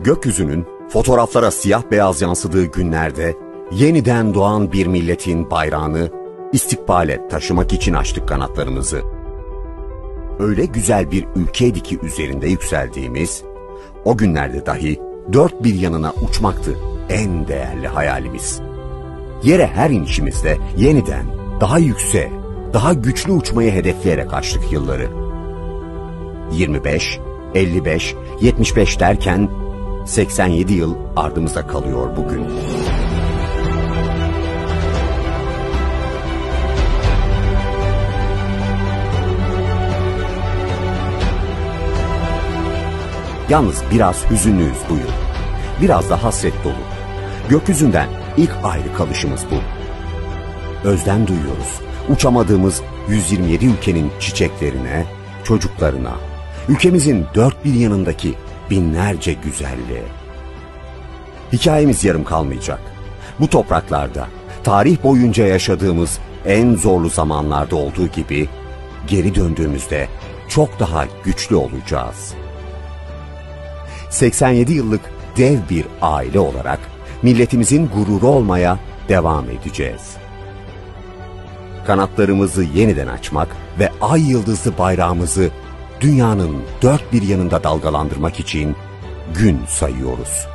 Gökyüzünün fotoğraflara siyah beyaz yansıdığı günlerde yeniden doğan bir milletin bayrağını istikbale taşımak için açtık kanatlarımızı. Öyle güzel bir ülkeydi ki üzerinde yükseldiğimiz, o günlerde dahi dört bir yanına uçmaktı en değerli hayalimiz. Yere her inişimizde yeniden daha yüksek, daha güçlü uçmayı hedefleyerek açtık yılları. 25, 55, 75 derken 87 yıl ardımızda kalıyor bugün. Yalnız biraz hüzünlüyüz bu yıl. Biraz da hasret dolu. Gökyüzünden ilk ayrı kalışımız bu. Özlem duyuyoruz. Uçamadığımız 127 ülkenin çiçeklerine, çocuklarına, ülkemizin dört bir yanındaki binlerce güzelliğe. Hikayemiz yarım kalmayacak. Bu topraklarda tarih boyunca yaşadığımız en zorlu zamanlarda olduğu gibi geri döndüğümüzde çok daha güçlü olacağız. 87 yıllık dev bir aile olarak milletimizin gururu olmaya devam edeceğiz. Kanatlarımızı yeniden açmak ve ay yıldızlı bayrağımızı dünyanın dört bir yanında dalgalandırmak için gün sayıyoruz.